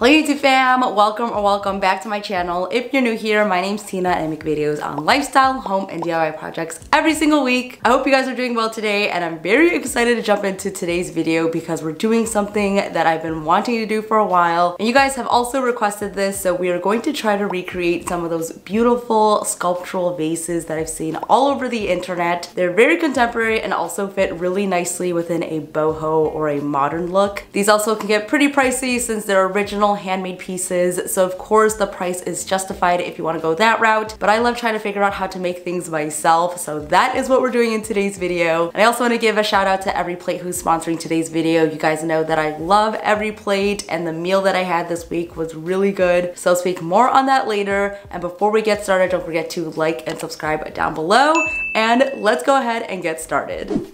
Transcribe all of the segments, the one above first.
Hello YouTube fam, welcome or welcome back to my channel. If you're new here, my name's Tina and I make videos on lifestyle, home, and DIY projects every single week. I hope you guys are doing well today and I'm very excited to jump into today's video because we're doing something that I've been wanting to do for a while. And you guys have also requested this, so we are going to try to recreate some of those beautiful sculptural vases that I've seen all over the internet. They're very contemporary and also fit really nicely within a boho or a modern look. These also can get pretty pricey since they're original handmade pieces. So of course the price is justified if you want to go that route. But I love trying to figure out how to make things myself. So that is what we're doing in today's video. And I also want to give a shout out to EveryPlate who's sponsoring today's video. You guys know that I love EveryPlate and the meal that I had this week was really good. So I'll speak more on that later. And before we get started, don't forget to like and subscribe down below. And let's go ahead and get started.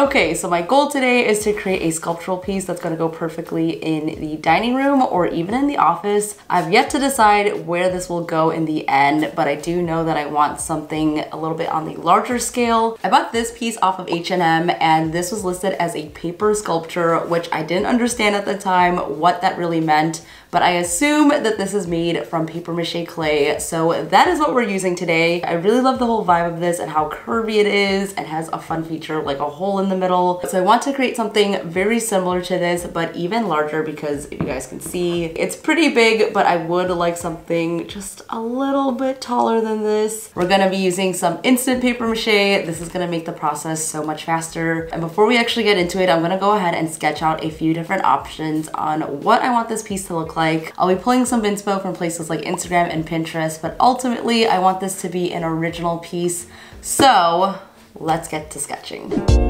Okay, so my goal today is to create a sculptural piece that's gonna go perfectly in the dining room or even in the office. I've yet to decide where this will go in the end, but I do know that I want something a little bit on the larger scale. I bought this piece off of H&M and this was listed as a paper sculpture, which I didn't understand at the time what that really meant but I assume that this is made from paper mache clay. So that is what we're using today. I really love the whole vibe of this and how curvy it is and has a fun feature like a hole in the middle. So I want to create something very similar to this, but even larger because if you guys can see, it's pretty big, but I would like something just a little bit taller than this. We're gonna be using some instant paper mache. This is gonna make the process so much faster. And before we actually get into it, I'm gonna go ahead and sketch out a few different options on what I want this piece to look like. I'll be pulling some inspo from places like Instagram and Pinterest, but ultimately I want this to be an original piece. So let's get to sketching.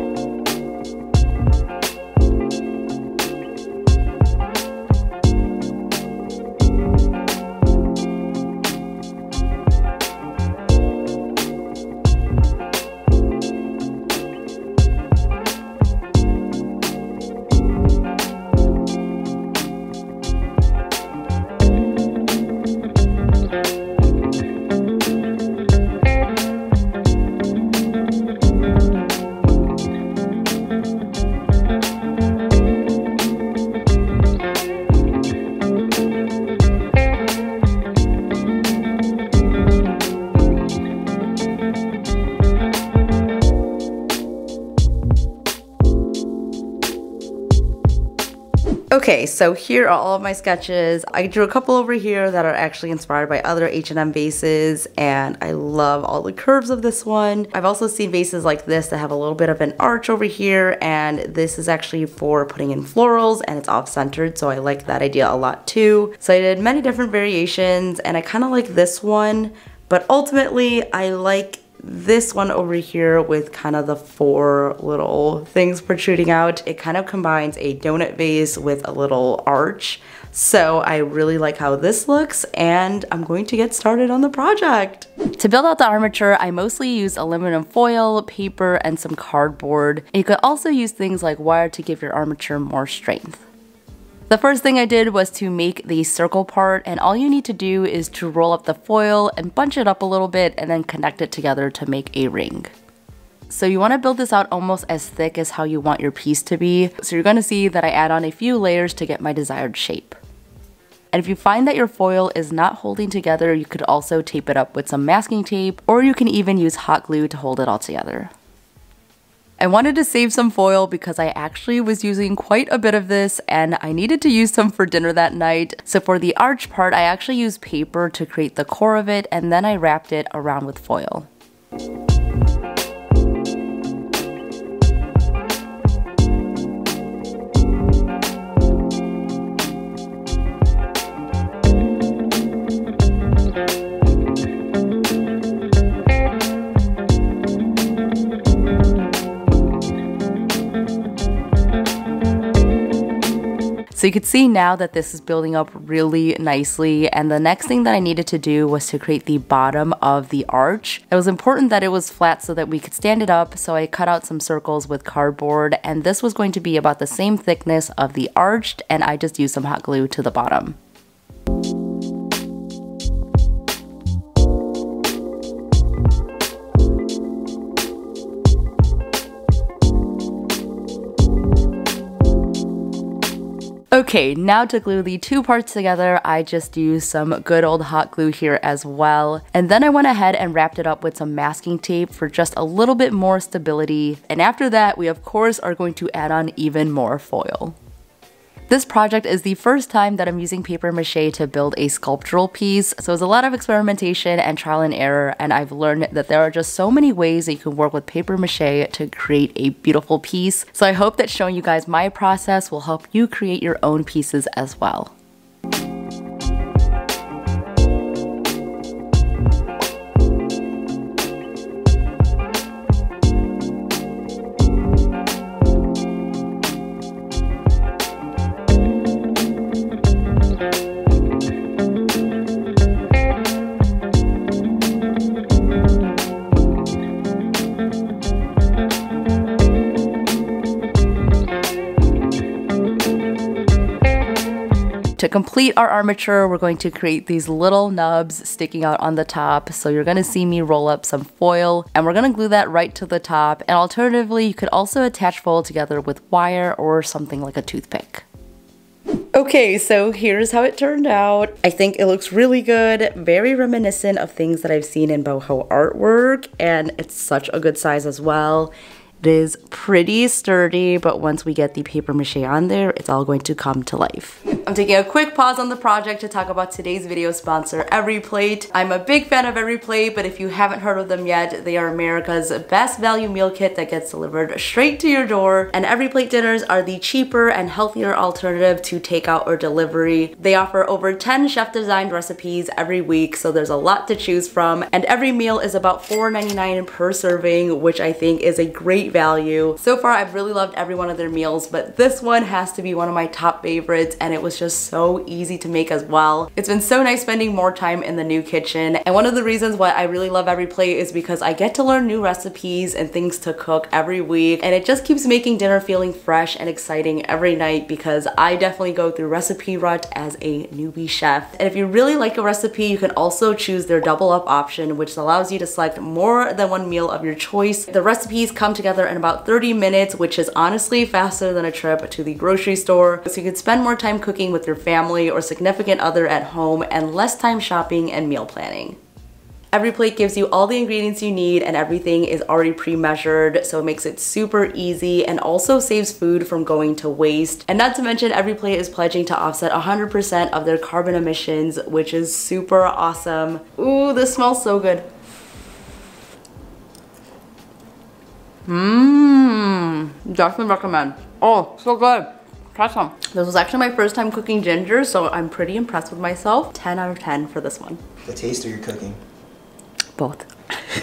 So here are all of my sketches. I drew a couple over here that are actually inspired by other H&M vases and I love all the curves of this one. I've also seen vases like this that have a little bit of an arch over here and this is actually for putting in florals and it's off-centered so I like that idea a lot too. So I did many different variations and I kind of like this one but ultimately I like this one over here with kind of the four little things protruding out, it kind of combines a donut vase with a little arch. So I really like how this looks and I'm going to get started on the project. To build out the armature, I mostly use aluminum foil, paper, and some cardboard. You could also use things like wire to give your armature more strength. The first thing I did was to make the circle part and all you need to do is to roll up the foil and bunch it up a little bit and then connect it together to make a ring. So you want to build this out almost as thick as how you want your piece to be. So you're going to see that I add on a few layers to get my desired shape. And if you find that your foil is not holding together, you could also tape it up with some masking tape, or you can even use hot glue to hold it all together. I wanted to save some foil because I actually was using quite a bit of this and I needed to use some for dinner that night. So for the arch part, I actually used paper to create the core of it and then I wrapped it around with foil. So you could see now that this is building up really nicely and the next thing that I needed to do was to create the bottom of the arch. It was important that it was flat so that we could stand it up so I cut out some circles with cardboard and this was going to be about the same thickness of the arched and I just used some hot glue to the bottom. Okay, now to glue the two parts together, I just used some good old hot glue here as well. And then I went ahead and wrapped it up with some masking tape for just a little bit more stability. And after that, we of course are going to add on even more foil. This project is the first time that I'm using paper mache to build a sculptural piece, so it's a lot of experimentation and trial and error, and I've learned that there are just so many ways that you can work with paper mache to create a beautiful piece. So I hope that showing you guys my process will help you create your own pieces as well. Complete our armature, we're going to create these little nubs sticking out on the top. So you're gonna see me roll up some foil and we're gonna glue that right to the top. And alternatively, you could also attach foil together with wire or something like a toothpick. Okay, so here's how it turned out. I think it looks really good, very reminiscent of things that I've seen in boho artwork, and it's such a good size as well. It is pretty sturdy, but once we get the paper mache on there, it's all going to come to life. I'm taking a quick pause on the project to talk about today's video sponsor, EveryPlate. I'm a big fan of EveryPlate, but if you haven't heard of them yet, they are America's best value meal kit that gets delivered straight to your door. And EveryPlate dinners are the cheaper and healthier alternative to takeout or delivery. They offer over 10 chef designed recipes every week, so there's a lot to choose from. And every meal is about $4.99 per serving, which I think is a great value. So far, I've really loved every one of their meals, but this one has to be one of my top favorites and it was just so easy to make as well. It's been so nice spending more time in the new kitchen. And one of the reasons why I really love EveryPlate is because I get to learn new recipes and things to cook every week. And it just keeps making dinner feeling fresh and exciting every night because I definitely go through recipe rut as a newbie chef. And if you really like a recipe, you can also choose their double up option, which allows you to select more than one meal of your choice. The recipes come together in about 30 minutes, which is honestly faster than a trip to the grocery store. So you can spend more time cooking with your family or significant other at home and less time shopping and meal planning. EveryPlate gives you all the ingredients you need and everything is already pre-measured so it makes it super easy and also saves food from going to waste. And not to mention EveryPlate is pledging to offset 100% of their carbon emissions which is super awesome. Ooh, this smells so good. Mmm, definitely recommend. Oh, so good. Try some. This was actually my first time cooking ginger, so I'm pretty impressed with myself. 10 out of 10 for this one. The taste of your cooking? Both.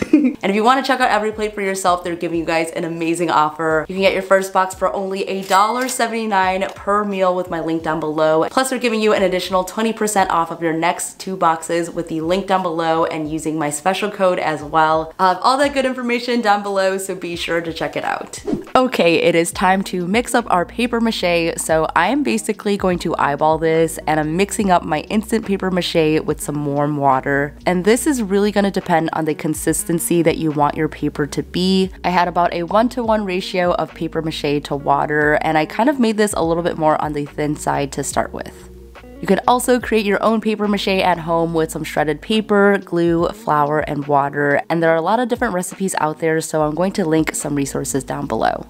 and if you want to check out EveryPlate for yourself, they're giving you guys an amazing offer. You can get your first box for only $1.79 per meal with my link down below. Plus, they're giving you an additional 20% off of your next two boxes with the link down below and using my special code as well. Have all that good information down below, so be sure to check it out. Okay, it is time to mix up our paper mache. So I am basically going to eyeball this and I'm mixing up my instant paper mache with some warm water. And this is really gonna depend on the consistency that you want your paper to be. I had about a one to one ratio of paper mache to water and I kind of made this a little bit more on the thin side to start with. You can also create your own paper mache at home with some shredded paper, glue, flour, and water. And there are a lot of different recipes out there, so I'm going to link some resources down below.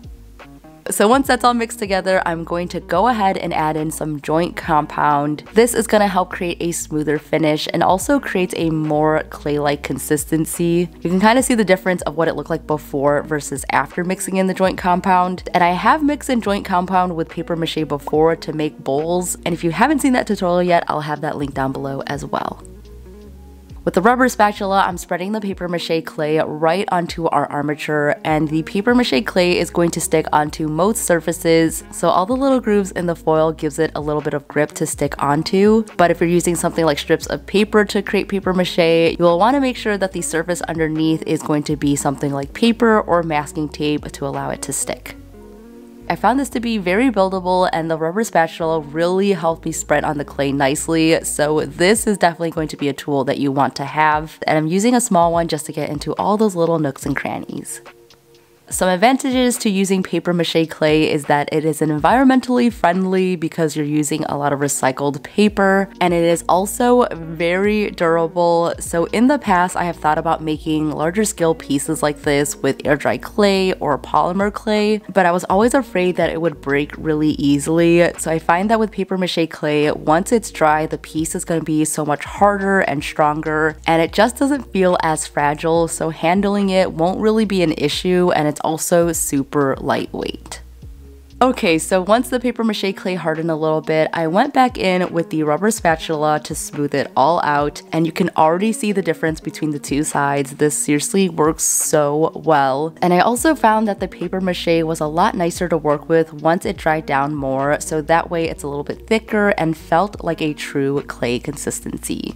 So once that's all mixed together, I'm going to go ahead and add in some joint compound. This is going to help create a smoother finish and also creates a more clay-like consistency. You can kind of see the difference of what it looked like before versus after mixing in the joint compound. And I have mixed in joint compound with paper mache before to make bowls. And if you haven't seen that tutorial yet, I'll have that link down below as well. With the rubber spatula, I'm spreading the paper mache clay right onto our armature and the paper mache clay is going to stick onto most surfaces so all the little grooves in the foil gives it a little bit of grip to stick onto. But if you're using something like strips of paper to create paper mache, you will want to make sure that the surface underneath is going to be something like paper or masking tape to allow it to stick. I found this to be very buildable and the rubber spatula really helped me spread on the clay nicely. So this is definitely going to be a tool that you want to have. And I'm using a small one just to get into all those little nooks and crannies. Some advantages to using paper mache clay is that it is environmentally friendly because you're using a lot of recycled paper and it is also very durable. So in the past, I have thought about making larger scale pieces like this with air dry clay or polymer clay, but I was always afraid that it would break really easily. So I find that with paper mache clay, once it's dry, the piece is going to be so much harder and stronger and it just doesn't feel as fragile. So handling it won't really be an issue and it's it's also super lightweight. Okay, so once the paper mache clay hardened a little bit, I went back in with the rubber spatula to smooth it all out, and you can already see the difference between the two sides. This seriously works so well. And I also found that the paper mache was a lot nicer to work with once it dried down more, so that way it's a little bit thicker and felt like a true clay consistency.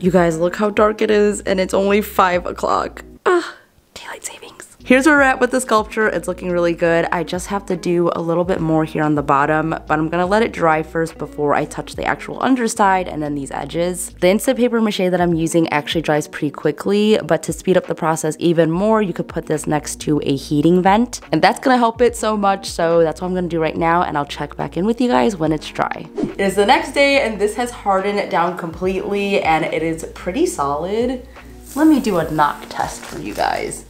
You guys, look how dark it is, and it's only 5 o'clock. Ah. Here's where we're at with the sculpture. It's looking really good. I just have to do a little bit more here on the bottom, but I'm gonna let it dry first before I touch the actual underside and then these edges. The Instant Paper Mache that I'm using actually dries pretty quickly, but to speed up the process even more, you could put this next to a heating vent, and that's gonna help it so much, so that's what I'm gonna do right now, and I'll check back in with you guys when it's dry. It is the next day, and this has hardened down completely, and it is pretty solid. Let me do a knock test for you guys.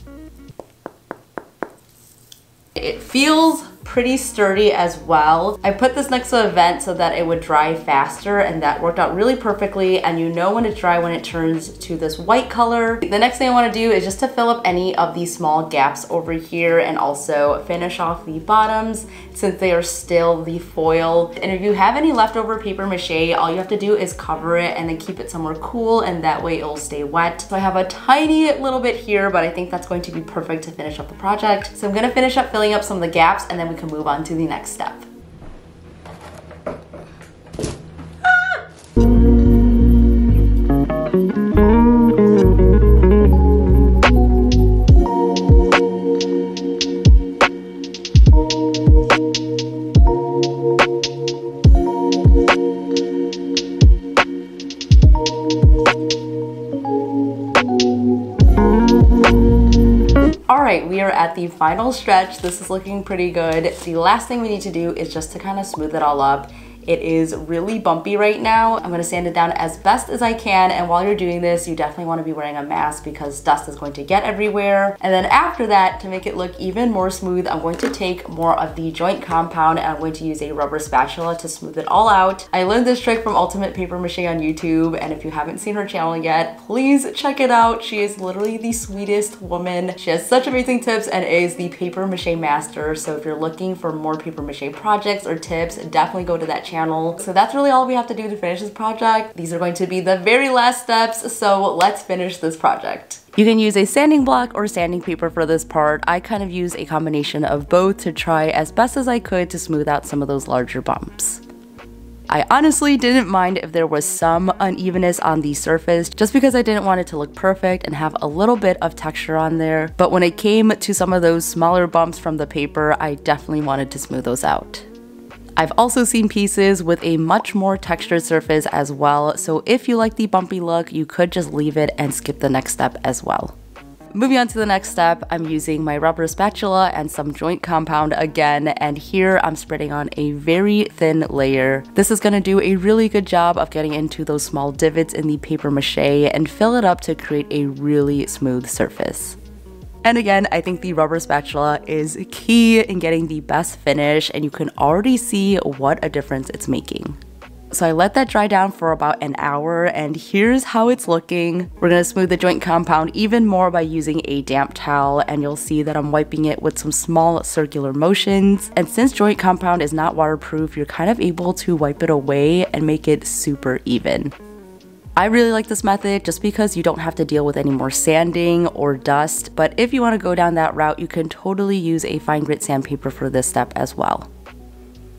It feels pretty sturdy as well. I put this next to a vent so that it would dry faster and that worked out really perfectly and you know when it's dry when it turns to this white color. The next thing I wanna do is just to fill up any of these small gaps over here and also finish off the bottoms since they are still the foil. And if you have any leftover paper mache, all you have to do is cover it and then keep it somewhere cool and that way it'll stay wet. So I have a tiny little bit here, but I think that's going to be perfect to finish up the project. So I'm gonna finish up filling up some of the gaps and then we can move on to the next step. Right, we are at the final stretch. This is looking pretty good. The last thing we need to do is just to kind of smooth it all up. It is really bumpy right now. I'm gonna sand it down as best as I can and while you're doing this you definitely want to be wearing a mask because dust is going to get everywhere. And then after that to make it look even more smooth I'm going to take more of the joint compound and I'm going to use a rubber spatula to smooth it all out. I learned this trick from Ultimate Paper Mache on YouTube and if you haven't seen her channel yet please check it out. She is literally the sweetest woman. She has such amazing tips and is the paper mache master so if you're looking for more paper mache projects or tips definitely go to that channel channel. So that's really all we have to do to finish this project. These are going to be the very last steps, so let's finish this project. You can use a sanding block or sanding paper for this part. I kind of use a combination of both to try as best as I could to smooth out some of those larger bumps. I honestly didn't mind if there was some unevenness on the surface just because I didn't want it to look perfect and have a little bit of texture on there. But when it came to some of those smaller bumps from the paper, I definitely wanted to smooth those out. I've also seen pieces with a much more textured surface as well, so if you like the bumpy look, you could just leave it and skip the next step as well. Moving on to the next step, I'm using my rubber spatula and some joint compound again, and here I'm spreading on a very thin layer. This is gonna do a really good job of getting into those small divots in the paper mache and fill it up to create a really smooth surface. And again, I think the rubber spatula is key in getting the best finish and you can already see what a difference it's making. So I let that dry down for about an hour and here's how it's looking. We're gonna smooth the joint compound even more by using a damp towel and you'll see that I'm wiping it with some small circular motions. And since joint compound is not waterproof, you're kind of able to wipe it away and make it super even. I really like this method just because you don't have to deal with any more sanding or dust, but if you want to go down that route, you can totally use a fine grit sandpaper for this step as well.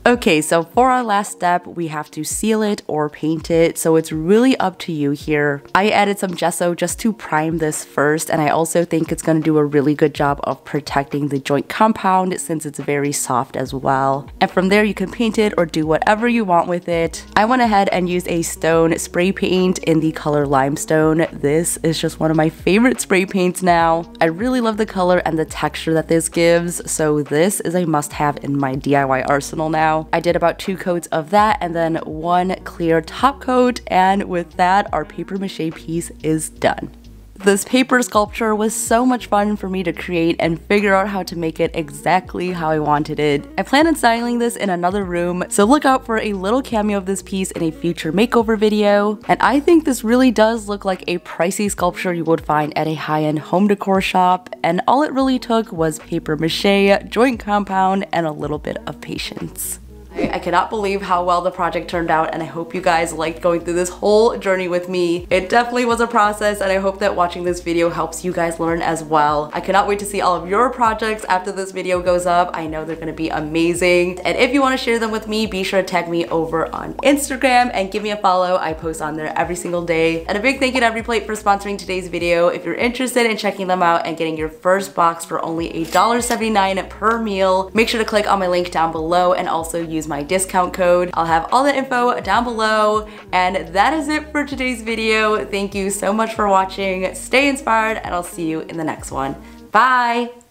Okay, so for our last step, we have to seal it or paint it, so it's really up to you here. I added some gesso just to prime this first, and I also think it's going to do a really good job of protecting the joint compound since it's very soft as well. And from there, you can paint it or do whatever you want with it. I went ahead and used a stone spray paint in the color limestone. This is just one of my favorite spray paints now. I really love the color and the texture that this gives, so this is a must have in my DIY arsenal now now. I did about two coats of that and then one clear top coat and with that our paper mache piece is done. This paper sculpture was so much fun for me to create and figure out how to make it exactly how I wanted it. I plan on styling this in another room, so look out for a little cameo of this piece in a future makeover video. And I think this really does look like a pricey sculpture you would find at a high-end home decor shop, and all it really took was paper mache, joint compound, and a little bit of patience. I cannot believe how well the project turned out and I hope you guys liked going through this whole journey with me. It definitely was a process and I hope that watching this video helps you guys learn as well. I cannot wait to see all of your projects after this video goes up. I know they're gonna be amazing. And if you wanna share them with me, be sure to tag me over on Instagram and give me a follow. I post on there every single day. And a big thank you to EveryPlate for sponsoring today's video. If you're interested in checking them out and getting your first box for only $1.79 per meal, make sure to click on my link down below and also use use my discount code. I'll have all the info down below. And that is it for today's video. Thank you so much for watching. Stay inspired and I'll see you in the next one. Bye!